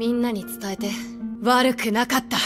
みんなに伝えて悪くなかった。